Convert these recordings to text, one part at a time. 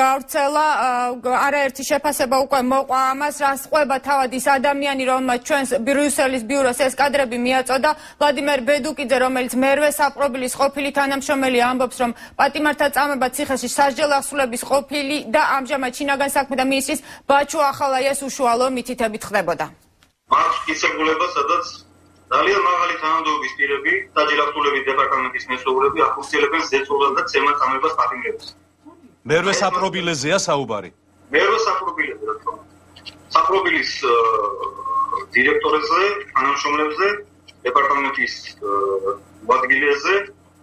გავრცელა არაერთი შეფასება უკვე მოყვა ამას რას ყვება თავად ის ადამიანი რომელმაც ჩვენს ბრიუსელის ბიუროს ეს კადრები მიაწოდა. ვლადიმერ ბედუკიძე რომელიც მერვე საპრობილის ყოფილი თანამშრომელი ამბობს რომ პატიმართა წამება ციხეში სასჯელ ახსულების ყოფილი და ამჟამად შინაგან საქმეთა მინისტრის ბაჩუ ახალაიას უშუალო მითითებით ხდებოდა. მაქვს კისებულება სადაც ძალიან მაღალი თანამდებობის პირები საჯელახტულების დეპარტამენტის მესვეურები ახორციელებენ ზეწოლას და ცემას წამებას პატიმრებს მერვე საპრობილეზეა საუბარი. მერვე საპრობილეზე რა თქმა უნდა. საპრობილის დირექტორებზე, თანამშრომლებზე, დეპარტამენტის მოადგილეზე,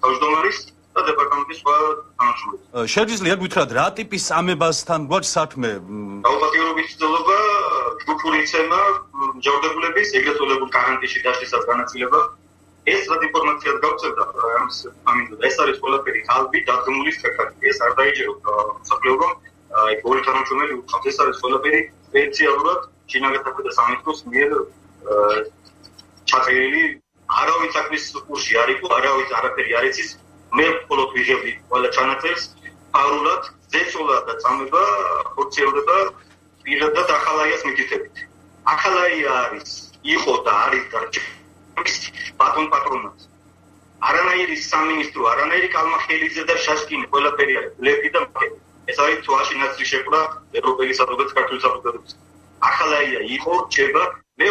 თავმჯდომარის და დეპარტამენტის სხვა თანამშრომლებზე. შეიძლება გითხრათ რა ტიპის ამებასთან გვაქვს საქმე? დაუპატიურობის ცდილობა, ჯგუფური ცემა, ჯორდებულების, ეგრეთ წოდებული კარანტინში დაშლისას განაწილება ეს რა ინფორმაციას გავწერდა ამის ამინდა ეს არის ყველაფერი ხალბი დაგმული სპექტაკლი ეს არ დაიჯერო საფლეობო აი ორი თანამშრომელი უცხოთ ეს არის ყველაფერი სპეციალურად შინაგანთა და სამეცნიერო მიერ ჩაწერილი. არავის აკვის კურსი არ იყო არავის არაფერი არ იცის მე მხოლოდ ვიღებდი ყველა ჩანაწერს ფარულად ზეწოლა და წამება ხორციელდება პირადად ახალაიას მითითებით. ახალაია არის იყო და არის გარჩევ ბატონ პატრონად. არანაირი სამინისტრო არანაირი კალმახელიძე და შაშკინი ყველაფერი არის. ბლეფი და მაკეტი ეს არის თვაში ნაცრი შეყრა ევროპელი საზოგადოების ქართული საზოგადოების. ახალაია იყო ჩება მე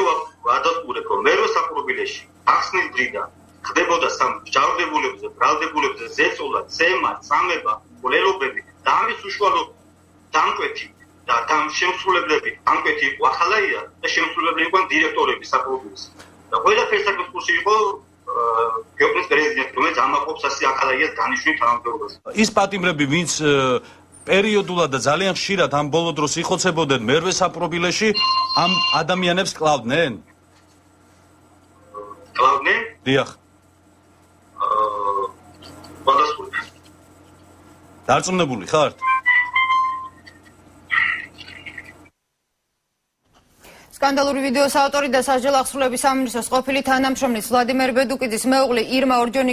ვადასტურებ რომ მე რო საპრობილეში ახსნის დრიდან ხდებოდა სამ ჯავრდებულებზე ბრალდებულებზე ზეწოლა ცემა წამება ყოლელობები და ამის უშუალო დამკვეთი და ამ შემსრულებლები დამკვეთი იყო ახალაია და შემსრულებლები იყვნენ დირექტორები საპრობილეს და ყველაფერს საკუთრში იყო გეოპოლიტიკის პრეზიდენტი, რომელიც ამაყობს ასე ახალაიას განიშნულ თანამდებობას. ის პატიმრები, ვინც პერიოდულად და ძალიან ხშირად ამ ბოლო დროს იხოცებოდნენ მერვე საპრობილეში, ამ ადამიანებს კლავდნენ? კლავდნენ? დიახ. აა, ბოდასული. დარწმუნებული ხართ? სკანდალური ვიდეოს ავტორი და სასჯელ ახსულების სამინისტროს ყოფილი თანამშრომლის ვლადიმერ ბედუკიძის მეუღლე ირმა ორჯონი